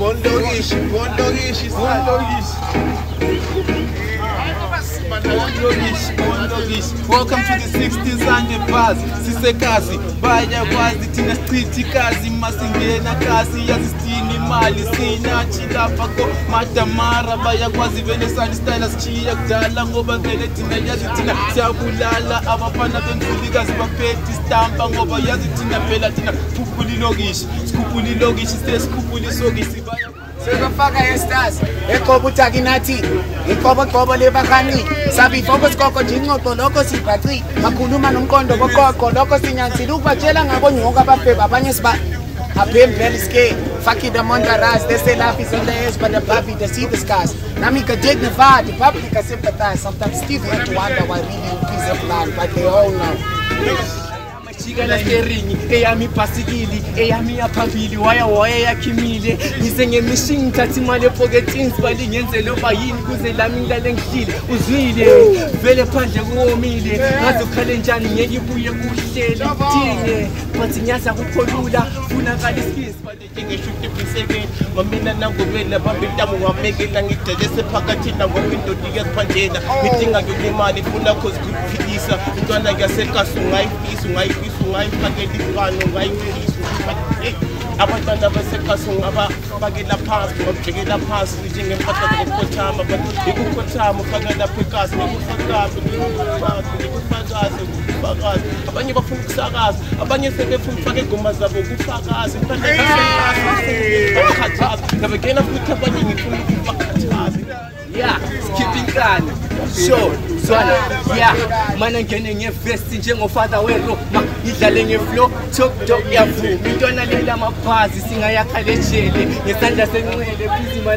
Bondogish, Bondogish, Bondogish. Bondogish, Bondogish. Welcome to the 16th Sunday Bars. Sisekazi, bayakwazi thina sichithi kazi masingena kasi yazisithini imali sinathi lapha ko madamara bayakwazi vele sani style sichiya kudala ngoba vele thina yazi thina siyabulala. Abafana bemfulikazi baphethe istampa ngoba yazi thina phela thina sikhuphula ilokishi sikhuphula ilokishi sesikhuphula isokisi baya Sebafaka estars eqobo uthaki nathi iqobo qobo lebakani sabi ifoko sikoko nje incoco lokho sibhaci bakhuluma nomqondo boqoqo lokho sinyanisile ukubatshela ngabonyoka ababheba abanye siba I'm on the rise. They say life is on the edge, but the puppy, they see the scars. Namika dignified, the public I sympathize. Sometimes Steve had to wonder why really in peace of land, but they all know. Jika la steering eyami ibhasikili eyami yaphambili waya waya yakhimile. Ngize ngemishini ngithatha imali epoketini sibali ngenzela uba yini kuze lami ngilale ngihlile. Uzwile vele phandle kuwomile. Ngaze ukhale njani ngeke ibuye kuhlele. Kudinge but nyaza kukho lula funakala iskisi ngishuti ebisekeni mamina nangobela babintamu wamekela ngidelese phakathina ngoba indoda iyaziphandela ngidinga ngelimali funa cause kuphilisa intwana yasekasi ungayifisa ungayifisa ngayifakela ifano ngayinceliswa abantwana basekhasong abafakela phansi babujekela phansi njengempahla zokukothama yikukothama ufakela phekasi nekufakazi nekufakazi kufakazi abanye bafuna ukusakaza abanye sebefuna ufake igoma zabo kufakazi bakhathazi nabangena futhi abanye ngifuna ukubakhathazi ya skippinkani sure zwana ya mana ngene ngevesti njengofather weroma ngidlale ngeflo top top yavuma. Intwana lela maphazi singayakhalejele ngesandla senxele phizima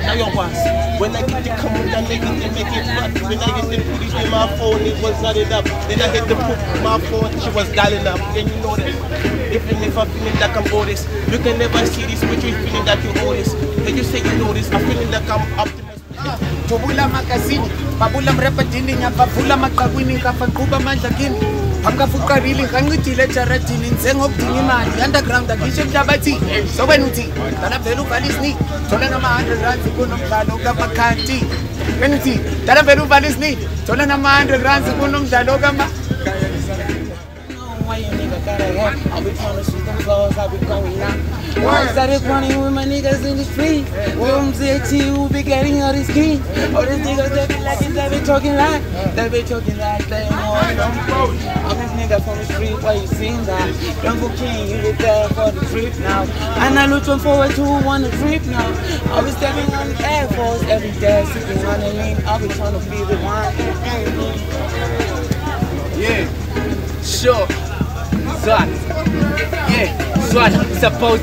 malapekasi ayokwazi when I get the come down, make it, make it fat. When I get the police in my phone, it was dialing up. Then I hit the poop my phone, she was dialing up. Then you know that. Even if I'm feeling like I'm Otis, you can never see this, but you're feeling that you Otis. Then you say you know this, I'm feeling like I'm optimistic. Tubula magazini, babula mrepadini, nyabavula maqakwini, kafanquba amandla kini. akafuqarili kancedile ejaradini ndize ngokudinga imali underground akisho emhlabathini so wena uthi dala vele uvale isini thola nama-hundred rands kunomdlalo kamakhanti wena uthi dala vele uvale isini thola nama-hundred rands kunomdlalo kama why you nigga gotta have. I be shoot them balls, I be going out. I started running with my niggas in the street. With them ZT who be getting all these keys. All these niggas they be like they be talking like, they be talking like they know you seen that? Don't go king, you get there for the trip now. And I looking forward to one trip now. I'll be stepping on the Air Force every day, sipping on the. I'll be trying to be the one. Yeah, sure. Zwana. Yeah. It's about